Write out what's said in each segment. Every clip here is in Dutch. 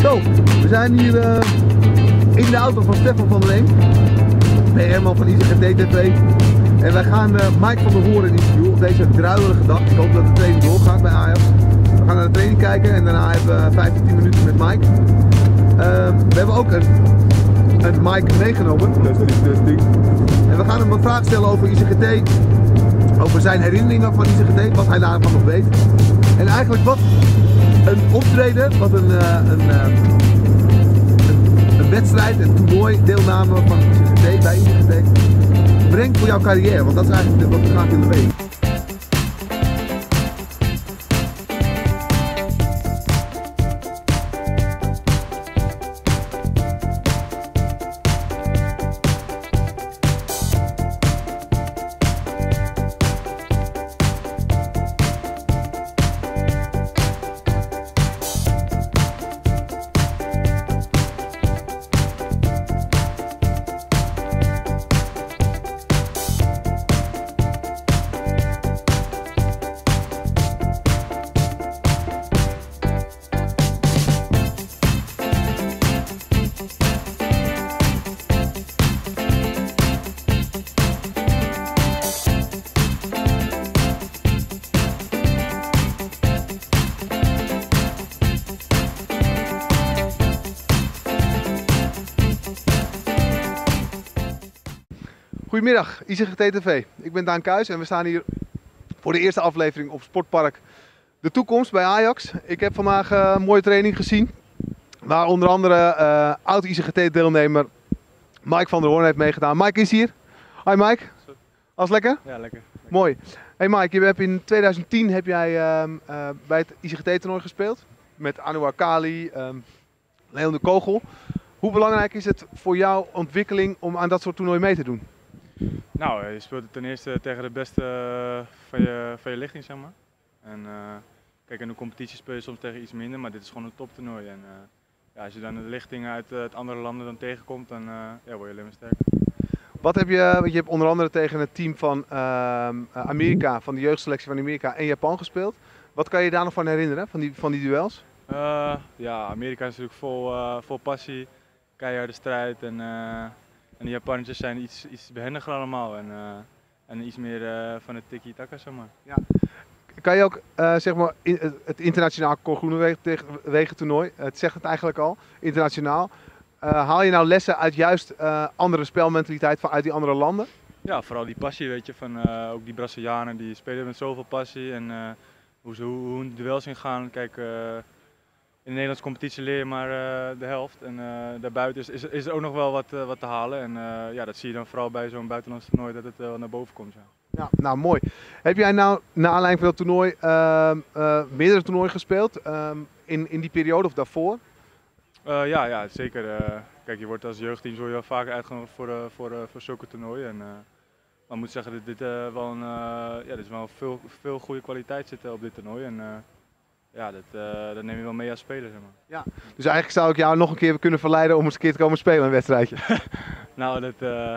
Zo, we zijn hier uh, in de auto van Stefan van der Eem. PR-man van ICGT TV. En wij gaan uh, Mike van der Hoorn interviewen op deze druilerige dag. Ik hoop dat de training doorgaat bij Ajax. We gaan naar de training kijken en daarna hebben we 5 tot 10 minuten met Mike. Uh, we hebben ook een, een Mike meegenomen. Testing, testing. En we gaan hem wat vragen stellen over ICGT. Over zijn herinneringen van ICGT, wat hij daarvan nog weet. En eigenlijk wat een optreden, wat een, een, uh, een, een, wedstrijd, een toernooi, deelname van ICGT bij ICGT brengt voor jouw carrière. Want dat is eigenlijk wat we graag willen weten. Goedemiddag, ICGT TV. Ik ben Daan Kuijs en we staan hier voor de eerste aflevering op Sportpark De Toekomst bij Ajax. Ik heb vandaag uh, een mooie training gezien, waar onder andere uh, oud-ICGT-deelnemer Mike van der Hoorn heeft meegedaan. Mike is hier. Hi Mike. Alles lekker? Ja, lekker. Mooi. Hey Mike, je hebt in 2010 heb jij uh, bij het ICGT-toernooi gespeeld. Met Anouar Kali, um, Leon de Kogel. Hoe belangrijk is het voor jouw ontwikkeling om aan dat soort toernooien mee te doen? Nou, je speelt ten eerste tegen de beste van je, van je lichting, zeg maar. En uh, kijk, in de competitie speel je soms tegen iets minder, maar dit is gewoon een toptoernooi. En uh, ja, als je dan de lichting uit, uit andere landen dan tegenkomt, dan uh, ja, word je alleen maar sterker. Wat heb je, want je hebt onder andere tegen het team van ehm, Amerika, van de jeugdselectie van Amerika en Japan gespeeld. Wat kan je daar nog van herinneren, van die, van die duels? ja, Amerika is natuurlijk vol, vol passie, keiharde strijd en en de Japanners zijn iets, iets behendiger allemaal en, uh, en iets meer uh, van het tiki-taka, zeg maar. Ja. Kan je ook, uh, zeg maar, in, het internationaal Cor toernooi, het zegt het eigenlijk al, internationaal. haal je nou lessen uit juist andere spelmentaliteit vanuit die andere landen? Ja, vooral die passie, weet je, van ook die Brazilianen, die spelen met zoveel passie en hoe ze hoe, de duels gaan. Kijk, in de Nederlandse competitie leer je maar uh, de helft. En uh, daarbuiten is, is, is, er ook nog wel wat, uh, wat te halen. En ja, dat zie je dan vooral bij zo'n buitenlands toernooi dat het wel naar boven komt. Ja. ja. nou mooi. Heb jij nou naar aanleiding van dat toernooi ehm, meerdere toernooien gespeeld uh, in, in die periode of daarvoor? ja, ja, zeker. kijk, je wordt als jeugdteam zo wel vaker uitgenodigd voor, voor, voor zulke toernooien. En, maar ik moet zeggen, dit, dit, wel een, ja, dit is wel veel, veel goede kwaliteit zitten op dit toernooi. En, ja, dat, uh, dat neem je wel mee als speler. Zeg maar. ja. Dus eigenlijk zou ik jou nog een keer kunnen verleiden om eens een keer te komen spelen een wedstrijdje. nou, dat, uh,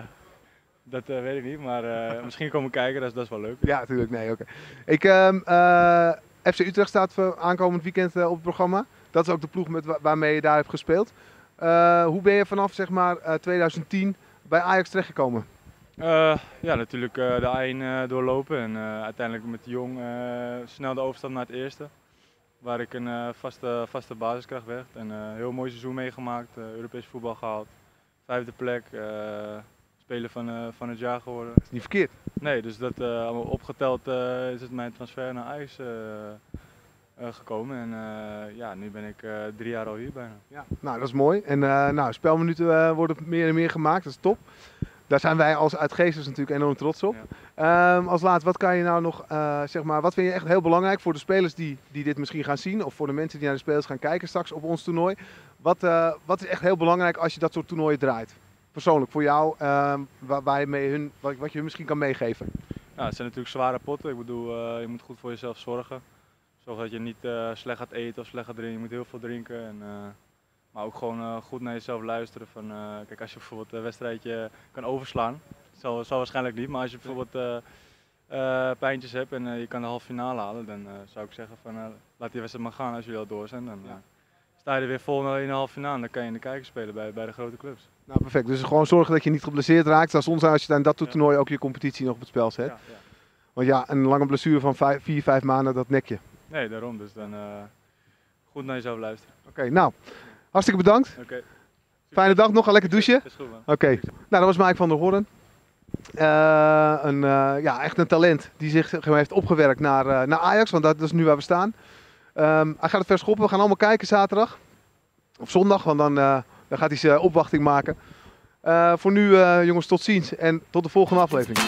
dat uh, weet ik niet, maar misschien komen kijken, dat is, dat is wel leuk. Ja, natuurlijk. Nee, oké. Ik, um, FC Utrecht staat voor aankomend weekend op het programma. Dat is ook de ploeg met waarmee je daar hebt gespeeld. hoe ben je vanaf zeg maar, 2010 bij Ajax terechtgekomen? ja, natuurlijk de A1 doorlopen en uiteindelijk met Jong snel de overstap naar het eerste waar ik een uh, vaste, vaste basiskracht werd. En uh, heel mooi seizoen meegemaakt, uh, Europees voetbal gehaald. Vijfde plek, speler van, van het jaar geworden. Dat is niet verkeerd. Nee, dus dat allemaal opgeteld is het mijn transfer naar IJs gekomen. En ja, nu ben ik drie jaar al hier bijna. Ja, nou, dat is mooi. En nou, spelminuten worden meer en meer gemaakt, dat is top. Daar zijn wij als uitgevers natuurlijk enorm trots op. Um, als laatste, wat kan je nou nog, uh, zeg maar, wat vind je echt heel belangrijk voor de spelers die, die dit misschien gaan zien, of voor de mensen die naar de spelers gaan kijken straks op ons toernooi? Wat, uh, wat is echt heel belangrijk als je dat soort toernooien draait? Persoonlijk voor jou, uh, waar, waar je mee hun, wat, wat je hun misschien kan meegeven? Ja, het zijn natuurlijk zware potten. Ik bedoel, je moet goed voor jezelf zorgen. Zorg dat je niet slecht gaat eten of slecht gaat drinken. Je moet heel veel drinken. En, maar ook gewoon uh, goed naar jezelf luisteren. Van, uh, kijk, als je bijvoorbeeld een wedstrijdje kan overslaan, zal, zal waarschijnlijk niet, maar als je bijvoorbeeld eh, pijntjes hebt en eh, je kan de halve finale halen, dan eh, zou ik zeggen van eh, laat die wedstrijd maar gaan als jullie al door zijn. Dan Ja. eh, sta je er weer vol in de halve finale en dan kan je in de kijker spelen bij, bij de grote clubs. Nou, perfect. Dus gewoon zorgen dat je niet geblesseerd raakt. Dat is ons als je dan dat Ja. toernooi ook je competitie nog op het spel zet. Ja, ja. Want ja, een lange blessure van vijf, vier, vijf maanden, dat nek je. Nee, daarom. Dus dan eh, goed naar jezelf luisteren. Oké, nou. Hartstikke bedankt. Fijne dag nog. Ga lekker douchen. Is goed man. Oké, nou dat was Mike van der Horren. Eh, een, eh, ja, echt een talent die zich heeft opgewerkt naar, eh, naar Ajax, want dat is nu waar we staan. Ehm, hij gaat het vers schoppen, we gaan allemaal kijken zaterdag. Of zondag, want dan, dan gaat hij zijn opwachting maken. Voor nu, jongens, tot ziens en tot de volgende aflevering.